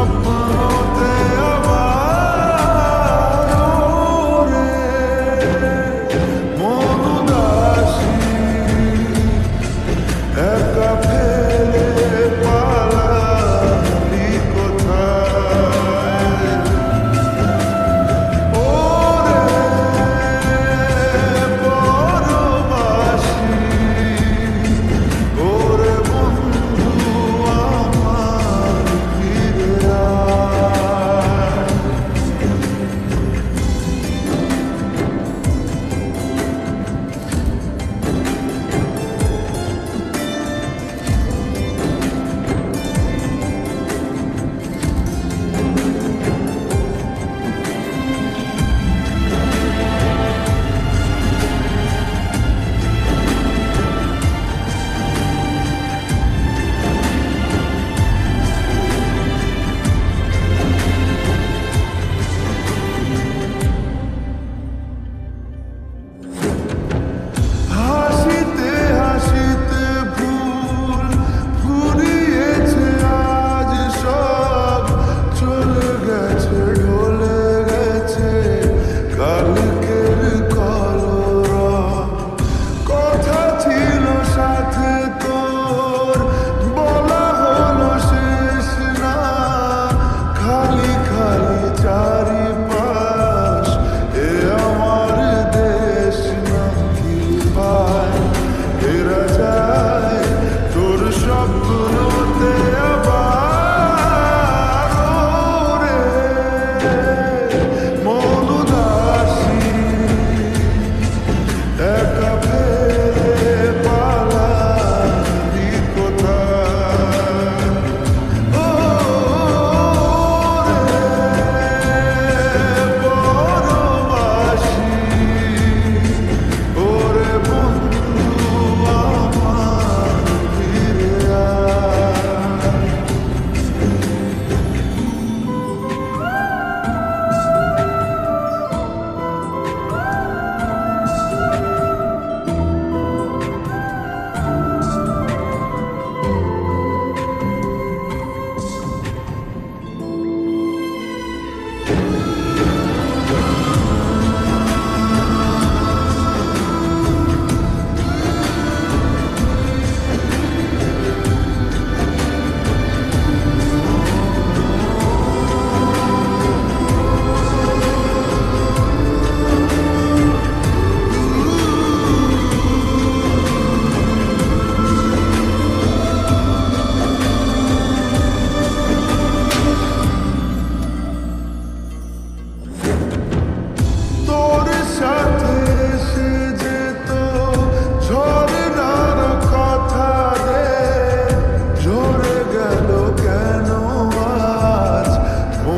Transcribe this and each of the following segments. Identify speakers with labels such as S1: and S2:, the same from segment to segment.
S1: Oh.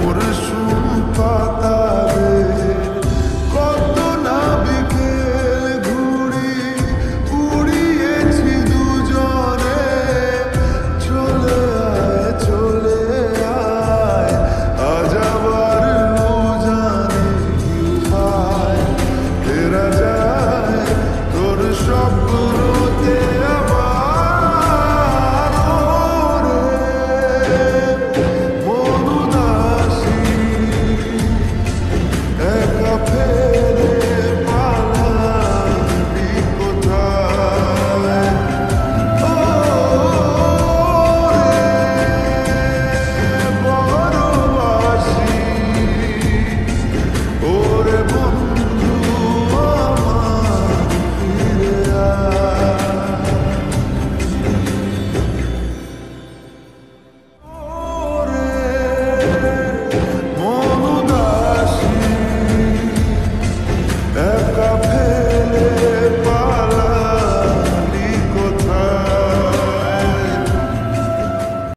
S1: water